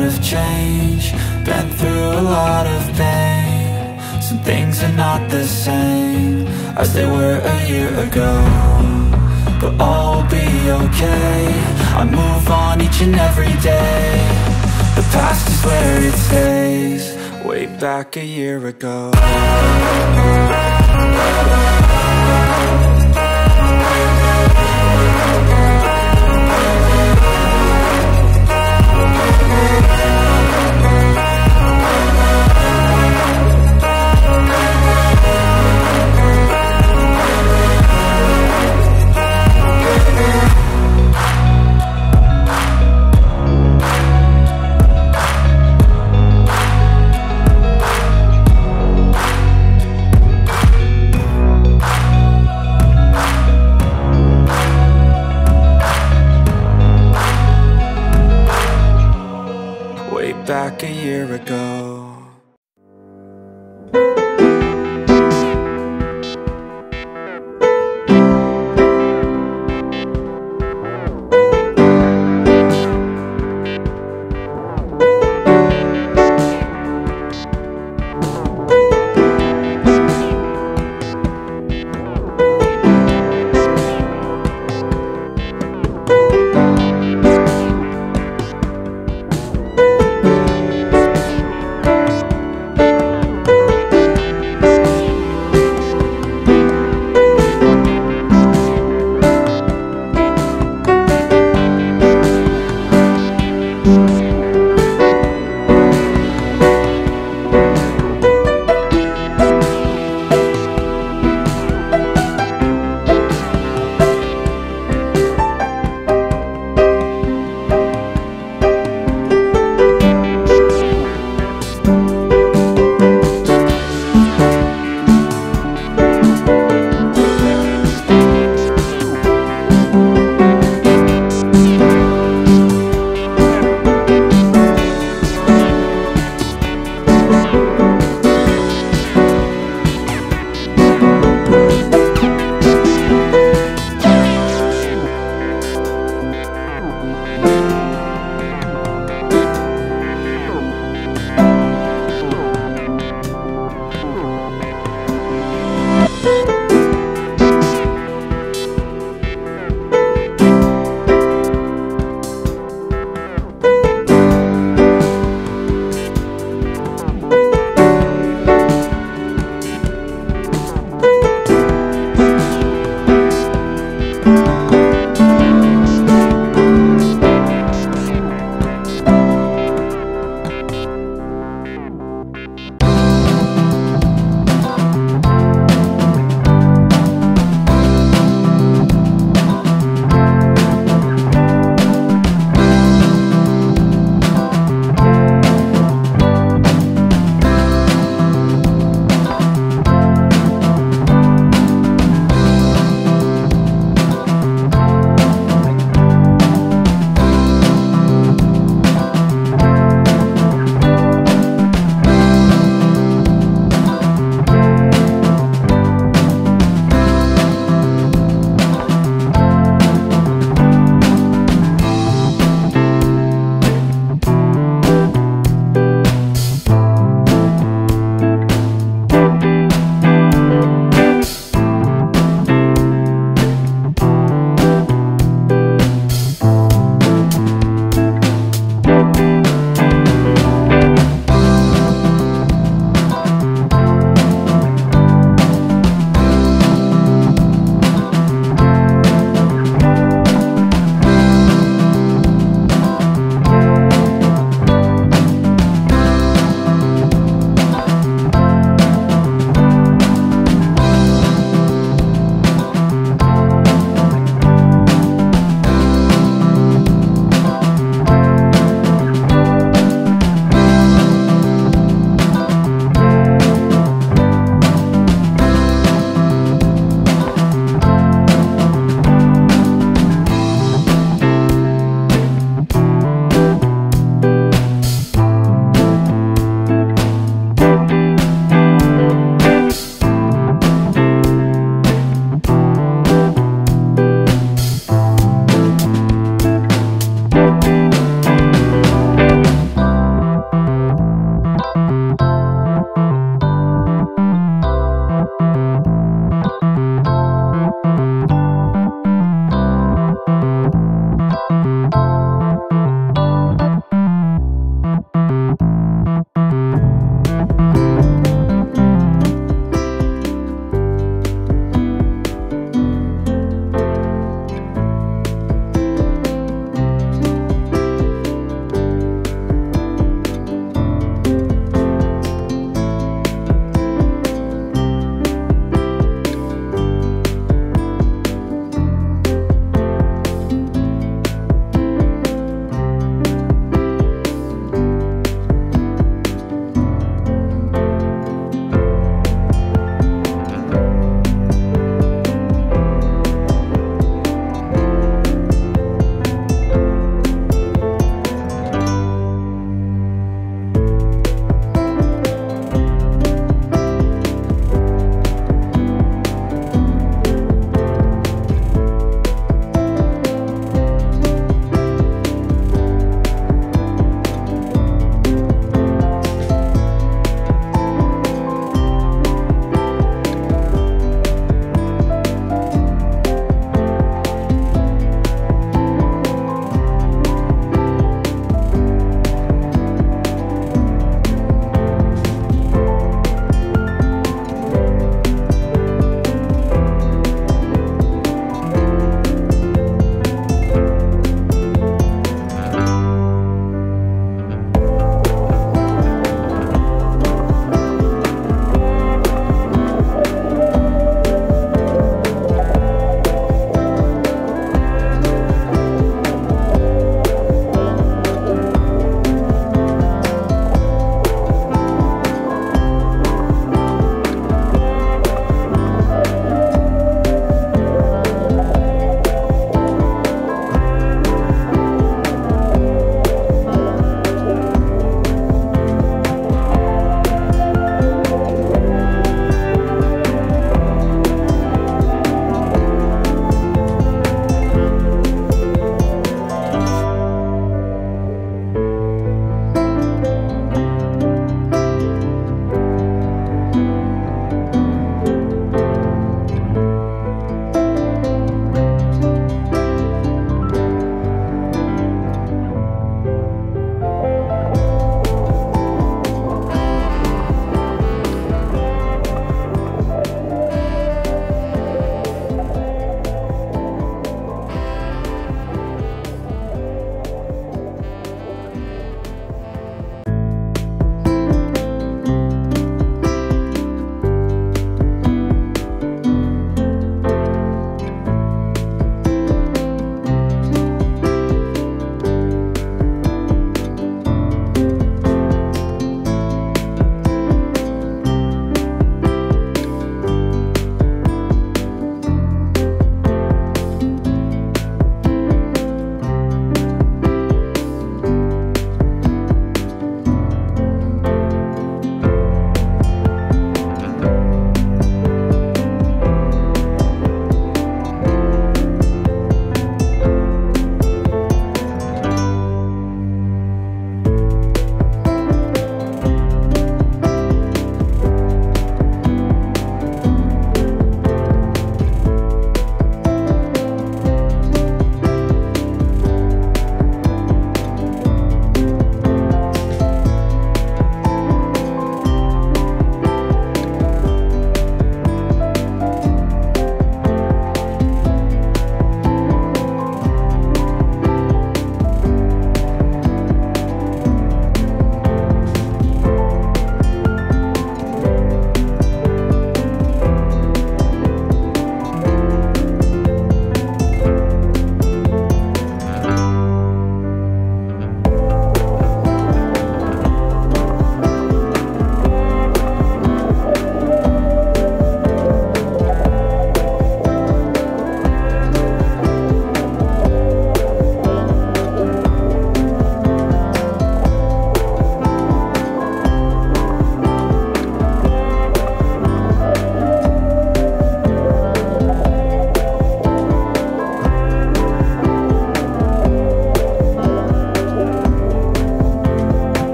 of change, been through a lot of pain. Some things are not the same as they were a year ago but all will be okay. I move on each and every day. The past is where it stays Way back a year ago back a year ago